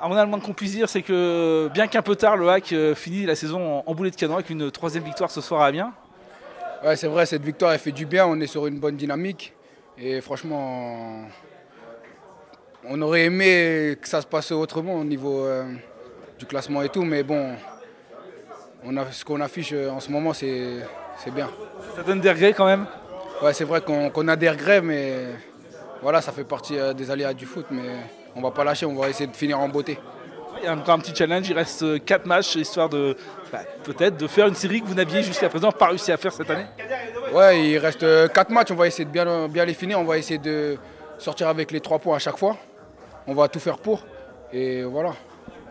à mon avis, le moins qu'on puisse dire, c'est que bien qu'un peu tard, le hack euh, finit la saison en, boulet de canon avec une troisième victoire ce soir à Amiens. Ouais, c'est vrai, cette victoire elle fait du bien. On est sur une bonne dynamique. Et franchement, on aurait aimé que ça se passe autrement au niveau euh, du classement et tout. Mais bon, on a, ce qu'on affiche euh, en ce moment, c'est bien. Ça donne des regrets quand même Ouais, c'est vrai qu'on a des regrets, mais voilà, ça fait partie des aléas du foot. Mais on va pas lâcher, on va essayer de finir en beauté. Il y a encore un petit challenge, il reste 4 matchs, histoire de bah, peut-être de faire une série que vous n'aviez jusqu'à présent pas réussi à faire cette année. Ouais, il reste 4 matchs, on va essayer de bien, bien les finir, on va essayer de sortir avec les 3 points à chaque fois. On va tout faire pour, et voilà.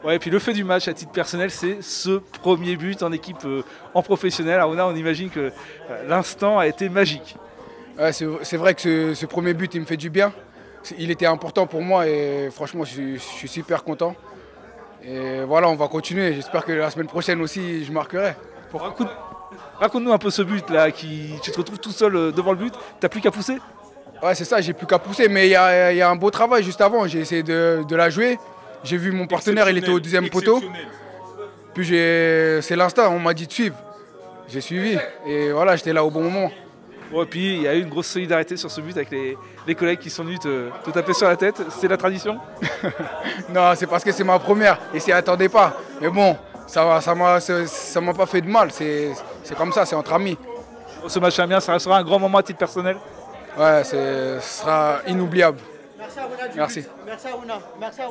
Ouais, et puis le fait du match à titre personnel, c'est ce premier but en équipe euh, en professionnel. Alors là, on imagine que euh, l'instant a été magique. Ouais, c'est vrai que ce premier but, il me fait du bien il était important pour moi et franchement, je, suis super content. Et voilà, on va continuer. J'espère que la semaine prochaine aussi, je marquerai. Raconte-nous un peu ce but là, qui tu te retrouves tout seul euh, devant le but. T'as plus qu'à pousser? Ouais, c'est ça, j'ai plus qu'à pousser. Mais il y, a, un beau travail juste avant. J'ai essayé de, la jouer. J'ai vu mon partenaire, il était au deuxième poteau. Puis c'est l'instant, on m'a dit de suivre. J'ai suivi et voilà, j'étais là au bon moment. Bon, et puis il y a eu une grosse solidarité sur ce but avec les, collègues qui sont venus te, taper sur la tête. C'est la tradition Non, c'est parce que c'est ma première et s'y attendait pas. Mais bon, ça ne ça m'a pas fait de mal. C'est comme ça, c'est entre amis. Ce match à bien, ça restera un grand moment à titre personnel Ouais, ce sera inoubliable. Merci à Merci. Merci à Merci à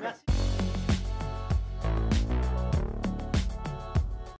Merci.